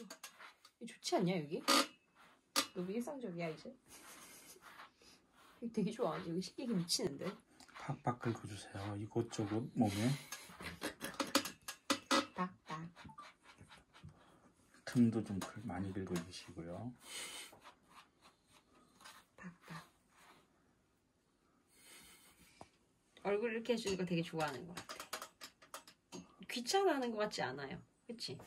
이거 좋지 않냐 여기? 너무 일상적이야 이제. 되게 좋아. 여기 식기기 미치는데. 팍팍 긁어주세요. 이곳저곳 몸에 딱딱. 틈도 좀 긁- 많이 긁어주시고요. 딱딱. 얼굴 이렇게 해주는 거 되게 좋아하는 것 같아. 귀찮아하는 것 같지 않아요. 그치?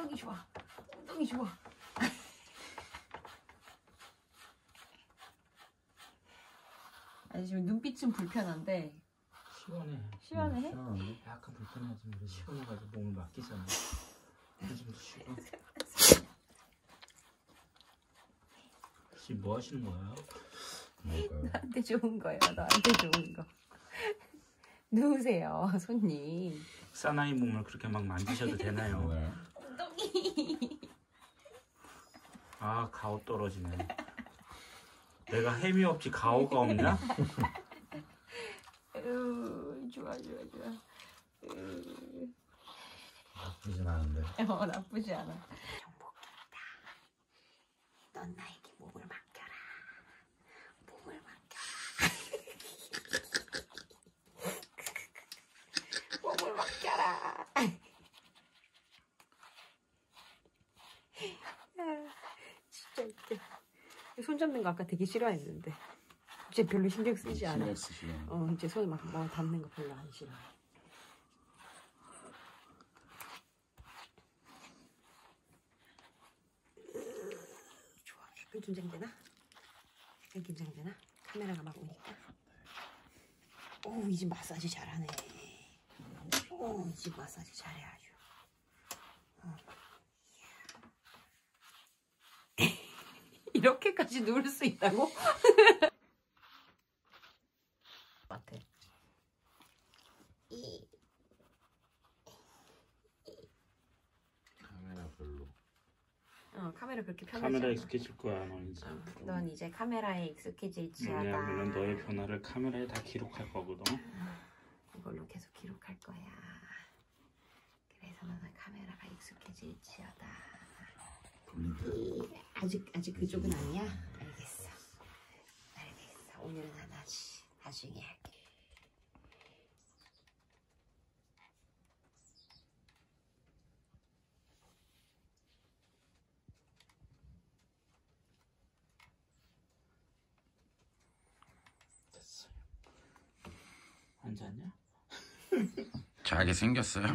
엉덩이 좋아. 엉덩이 좋아. 아니 지금 눈빛 좀 불편한데 시원해. 시원해? 시원한데? 약간 불편하지만 그래도 시원해가지고 몸을 맡기잖아. 좀 쉬고. 지금 뭐 하시는 거예요? 나한테 좋은 거예요. 너한테 좋은 거. 누우세요, 손님. 사나이 몸을 그렇게 막 만지셔도 되나요? 아 가오 떨어지네. 내가 햄이 없지 가오가 없냐? 으, 좋아, 좋아, 좋아. 으, 나쁘진 않은데. 어, 나쁘지 않아. 정복이다. 넌 나에게 몸을 맡겨라. 몸을 맡겨라. 몸을 맡겨라. 아, 진짜 웃겨. 손 잡는 거 아까 되게 싫어했는데. 이제 별로 신경 쓰지 않아. 신경 쓰시면. 어, 이제 손에 막, 뭐 닿는 거 별로 안 싫어. 좋아. 약간 긴장되나? 약간 긴장되나? 카메라가 막 오니까. 오, 이 집 마사지 잘하네. 오, 이 집 마사지 잘해 아주. 어. 이렇게까지 누울 수 있다고? 같아. 이 카메라 별로. 어, 카메라 그렇게 편하지 카메라. 익숙해질 거야 너 이제. 어, 넌 이제 카메라에 익숙해질지어다. 왜냐하면 너의 변화를 카메라에 다 기록할 거거든. 이걸로 계속 기록할 거야. 그래서 너는 카메라가 익숙해질지어다. 이- 아직 아직 그쪽은 아니야. 알겠어. 알겠어. 오늘은 하나지. 나중에 할게. 앉았냐? 잘게 생겼어요.